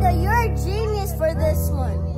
Amanda, you're a genius for this one.